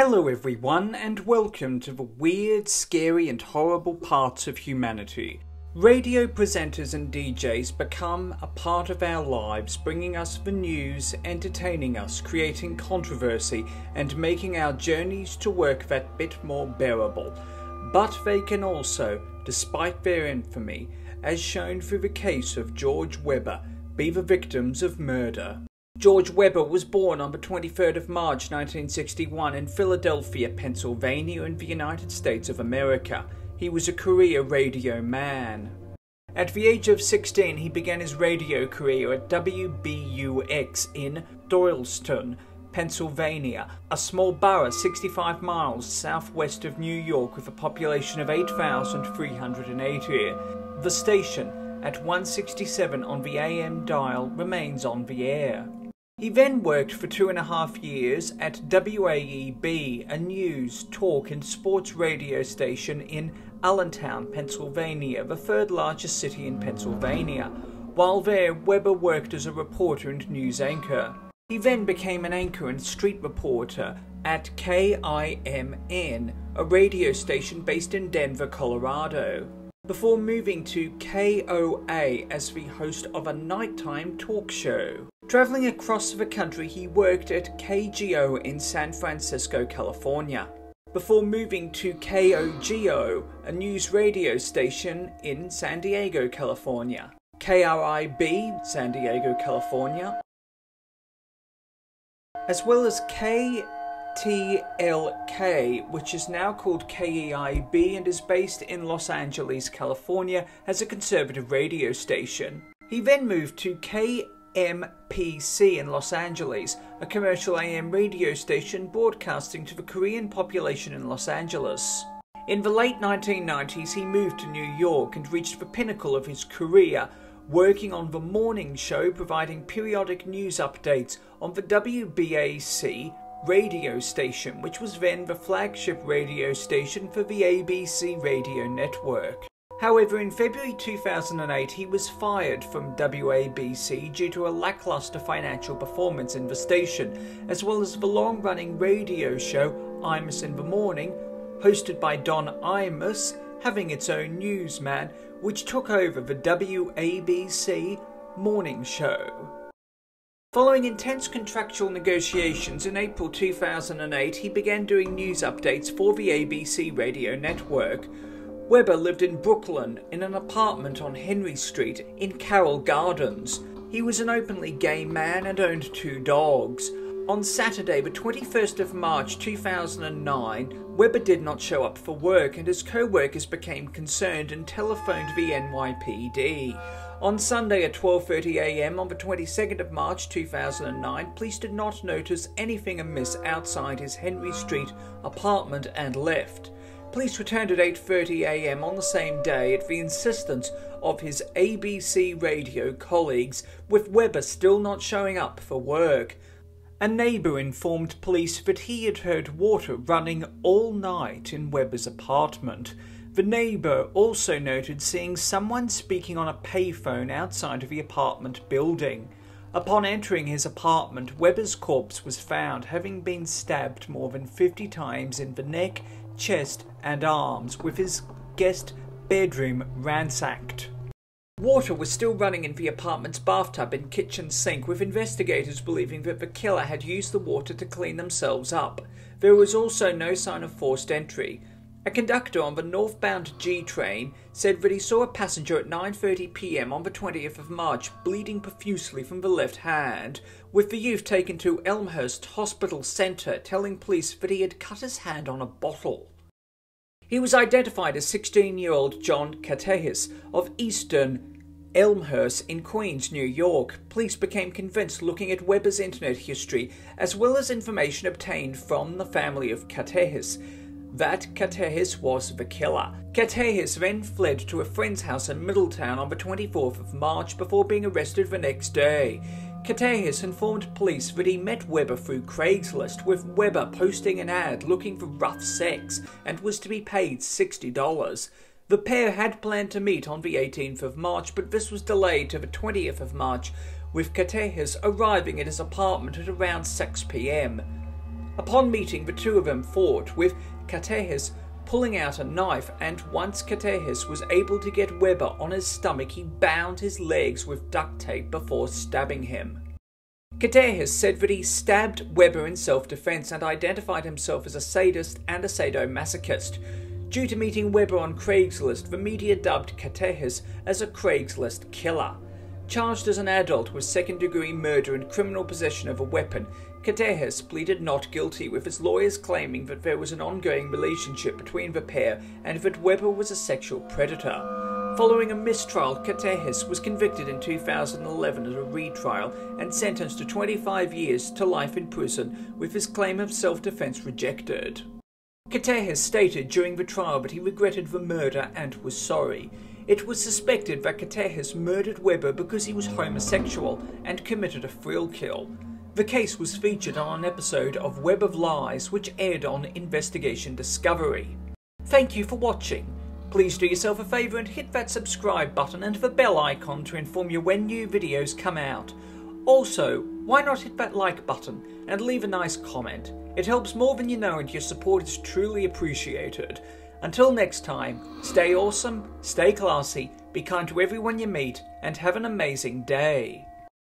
Hello, everyone, and welcome to the weird, scary, and horrible parts of humanity. Radio presenters and DJs become a part of our lives, bringing us the news, entertaining us, creating controversy, and making our journeys to work that bit more bearable. But they can also, despite their infamy, as shown through the case of George Weber, be the victims of murder. George Weber was born on the 23rd of March 1961 in Philadelphia, Pennsylvania, in the United States of America. He was a career radio man. At the age of 16, he began his radio career at WBUX in Doylestown, Pennsylvania, a small borough 65 miles southwest of New York with a population of 8,380. The station, at 167 on the AM dial, remains on the air. He then worked for two and a half years at WAEB, a news, talk, and sports radio station in Allentown, Pennsylvania, the third largest city in Pennsylvania. While there, Weber worked as a reporter and news anchor. He then became an anchor and street reporter at KIMN, a radio station based in Denver, Colorado, before moving to KOA as the host of a nighttime talk show. Traveling across the country, he worked at KGO in San Francisco, California, before moving to KOGO, a news radio station in San Diego, California, KRIB, San Diego, California, as well as KTLK, which is now called KEIB and is based in Los Angeles, California, as a conservative radio station. He then moved to KMPC in Los Angeles, a commercial AM radio station broadcasting to the Korean population in Los Angeles. In the late 1990s, he moved to New York and reached the pinnacle of his career, working on the morning show providing periodic news updates on the WABC radio station, which was then the flagship radio station for the ABC radio network. However, in February 2008, he was fired from WABC due to a lackluster financial performance in the station, as well as the long running radio show Imus in the Morning, hosted by Don Imus, having its own newsman, which took over the WABC morning show. Following intense contractual negotiations in April 2008, he began doing news updates for the ABC radio network. Weber lived in Brooklyn in an apartment on Henry Street in Carroll Gardens. He was an openly gay man and owned two dogs. On Saturday, the 21st of March 2009, Weber did not show up for work and his co workers became concerned and telephoned the NYPD. On Sunday at 12.30am on the 22nd of March 2009, police did not notice anything amiss outside his Henry Street apartment and left. Police returned at 8.30am on the same day at the insistence of his ABC radio colleagues, with Weber still not showing up for work. A neighbour informed police that he had heard water running all night in Weber's apartment. The neighbour also noted seeing someone speaking on a payphone outside of the apartment building. Upon entering his apartment, Weber's corpse was found, having been stabbed more than 50 times in the neck, chest, and arms, with his guest bedroom ransacked. Water was still running in the apartment's bathtub and kitchen sink, with investigators believing that the killer had used the water to clean themselves up. There was also no sign of forced entry. A conductor on the northbound G train said that he saw a passenger at 9:30 p.m. on the 20th of March bleeding profusely from the left hand, with the youth taken to Elmhurst Hospital Center telling police that he had cut his hand on a bottle. He was identified as 16-year-old John Katehis of Eastern Elmhurst in Queens, New York. Police became convinced looking at Weber's internet history as well as information obtained from the family of Katehis that Katehis was the killer. Katehis then fled to a friend's house in Middletown on the 24th of March before being arrested the next day. Katehis informed police that he met Weber through Craigslist, with Weber posting an ad looking for rough sex and was to be paid $60. The pair had planned to meet on the 18th of March, but this was delayed to the 20th of March, with Katehis arriving at his apartment at around 6 pm. Upon meeting, the two of them fought, with Katehis pulling out a knife, and once Katehis was able to get Weber on his stomach, he bound his legs with duct tape before stabbing him. Katehis said that he stabbed Weber in self defense and identified himself as a sadist and a sadomasochist. Due to meeting Weber on Craigslist, the media dubbed Katehis as a Craigslist killer. Charged as an adult with second degree murder and criminal possession of a weapon, Katehis pleaded not guilty, with his lawyers claiming that there was an ongoing relationship between the pair and that Weber was a sexual predator. Following a mistrial, Katehis was convicted in 2011 at a retrial and sentenced to 25 years to life in prison, with his claim of self defense rejected. Katehis stated during the trial that he regretted the murder and was sorry. It was suspected that murdered Weber because he was homosexual and committed a thrill kill. The case was featured on an episode of Web of Lies which aired on Investigation Discovery. Thank you for watching. Please do yourself a favour and hit that subscribe button and the bell icon to inform you when new videos come out. Also, why not hit that like button and leave a nice comment? It helps more than you know and your support is truly appreciated. Until next time, stay awesome, stay classy, be kind to everyone you meet, and have an amazing day.